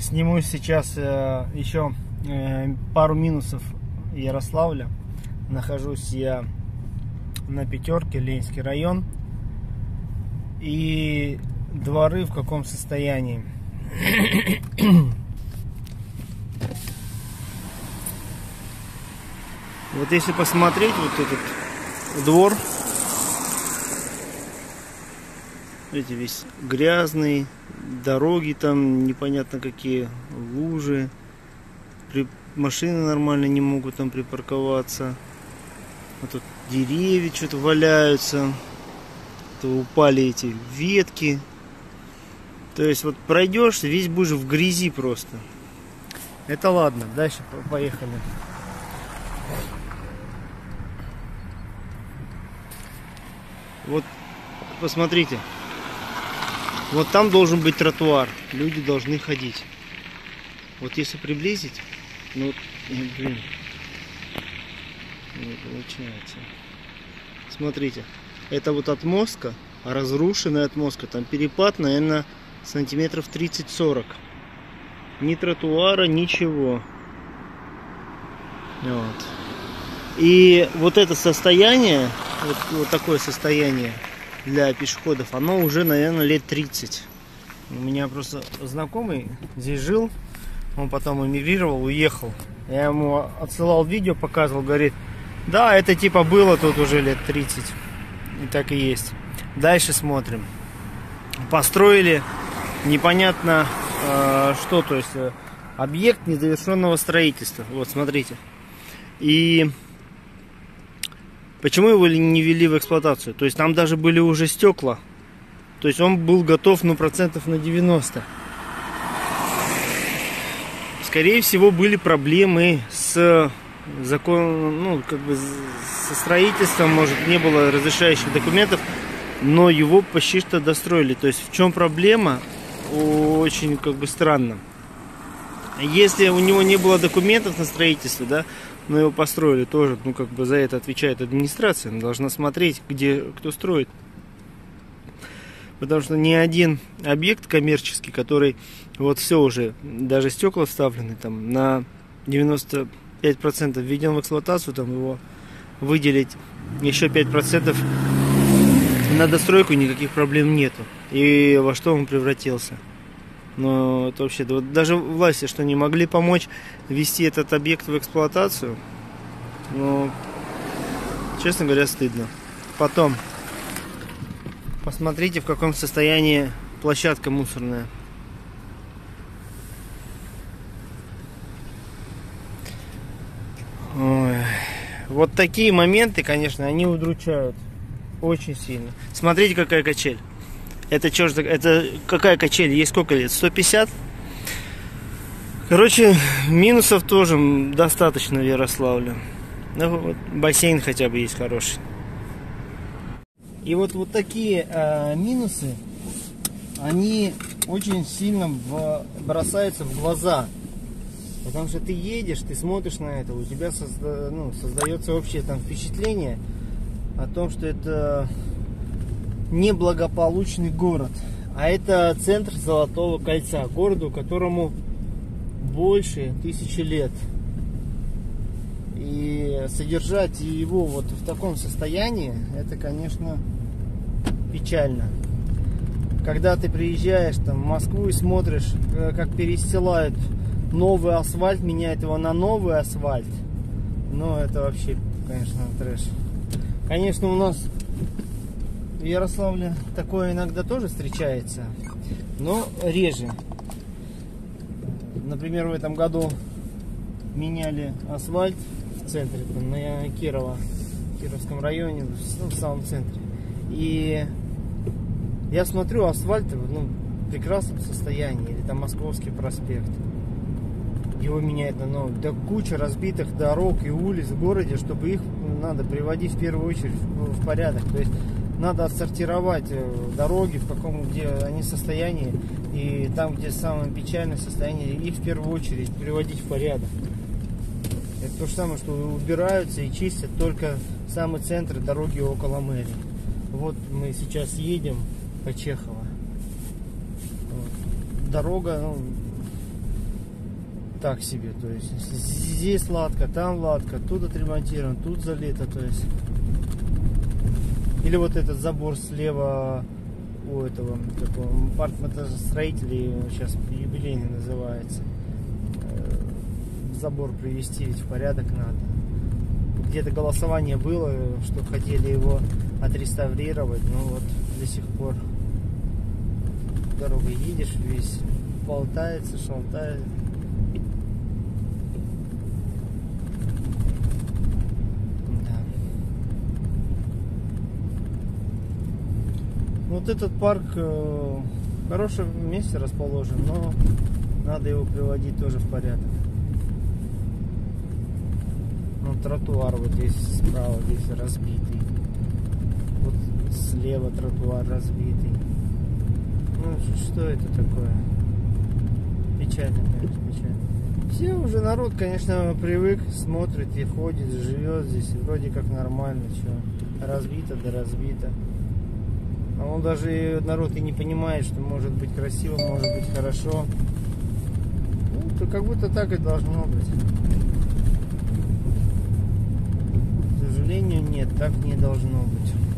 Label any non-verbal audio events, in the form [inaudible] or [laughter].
сниму сейчас э, еще э, пару минусов Ярославля. Нахожусь я на пятерке, Ленинский район. И дворы в каком состоянии. [coughs] Вот если посмотреть вот этот двор, видите, весь грязный, дороги там непонятно какие, лужи, при... машины нормально не могут там припарковаться. Вот тут деревья что-то валяются, то упали эти ветки. То есть вот пройдешь, весь будешь в грязи просто. Это ладно, дальше поехали. Вот посмотрите. Вот там должен быть тротуар. Люди должны ходить. Вот если приблизить, ну, блин, не получается. Смотрите, это вот отмостка, разрушенная отмостка. Там перепад, наверное, сантиметров 30-40. Ни тротуара, ничего. Вот. И вот это состояние, вот, вот такое состояние для пешеходов, оно уже, наверное, лет 30. У меня просто знакомый здесь жил, он потом эмигрировал, уехал. Я ему отсылал видео, показывал, говорит, да, это типа было тут уже лет 30. И так и есть. Дальше смотрим. Построили непонятно э, что, то есть э, объект незавершенного строительства. Вот, смотрите. И почему его не ввели в эксплуатацию? То есть там даже были уже стекла. То есть он был готов, ну, процентов на 90. Скорее всего, были проблемы с закон, ну, как бы со строительством, может, не было разрешающих документов, но его почти что достроили. То есть в чем проблема? Очень как бы странно. Если у него не было документов на строительство, да, но его построили тоже, ну как бы за это отвечает администрация, она должна смотреть, где кто строит. Потому что ни один объект коммерческий, который вот все уже, даже стекла вставлены там на 95% введен в эксплуатацию, там его выделить еще 5% на достройку никаких проблем нету. И во что он превратился. Но это вообще, вот даже власти, что не могли помочь ввести этот объект в эксплуатацию, ну, честно говоря, стыдно. Потом, посмотрите, в каком состоянии площадка мусорная. Ой. Вот такие моменты, конечно, они удручают очень сильно. Смотрите, какая качель. Это что же, это какая качель? Ей сколько лет? 150? Короче, минусов тоже достаточно в Ярославле. Ну, вот бассейн хотя бы есть хороший. И вот, вот такие э, минусы, они очень сильно в, бросаются в глаза. Потому что ты едешь, ты смотришь на это, у тебя созда, ну, создается общее там впечатление о том, что это неблагополучный город. А это центр Золотого кольца, городу, которому больше тысячи лет. И содержать его вот в таком состоянии, это, конечно, печально. Когда ты приезжаешь там, в Москву и смотришь, э, как перестилают новый асфальт, меняют его на новый асфальт, ну, это вообще, конечно, трэш. Конечно, у нас в Ярославле такое иногда тоже встречается, но реже. Например, в этом году меняли асфальт в центре, там, на Кирова, Кировском районе, в самом центре. И я смотрю, асфальт ну, в прекрасном состоянии, или там Московский проспект. Его меняют на новый. Да куча разбитых дорог и улиц в городе, чтобы их надо приводить в первую очередь в порядок. То есть надо отсортировать э, дороги, в каком где они состоянии, и там, где самое печальное состояние, их в первую очередь приводить в порядок. Это то же самое, что убираются и чистят только самый центр дороги около мэрии. Вот мы сейчас едем по Чехово. Дорога, ну, так себе. То есть здесь латка, там латка, тут отремонтирован, тут залито. То есть или вот этот забор слева у этого такого парк мотостроителей сейчас юбилейный называется. Э, забор привести ведь в порядок надо. Где-то голосование было, что хотели его отреставрировать, но вот до сих пор дорогой едешь, весь болтается, шалтает. Вот этот парк э, в хорошем месте расположен, но надо его приводить тоже в порядок. Ну, тротуар вот здесь справа, здесь разбитый. Вот слева тротуар разбитый. Ну, что это такое? Печально, конечно, печально. Все уже народ, конечно, привык, смотрит и ходит, живет здесь. Вроде как нормально, что разбито да разбито. А он даже народ и не понимает, что может быть красиво, может быть хорошо. Ну, то как будто так и должно быть. К сожалению, нет, так не должно быть.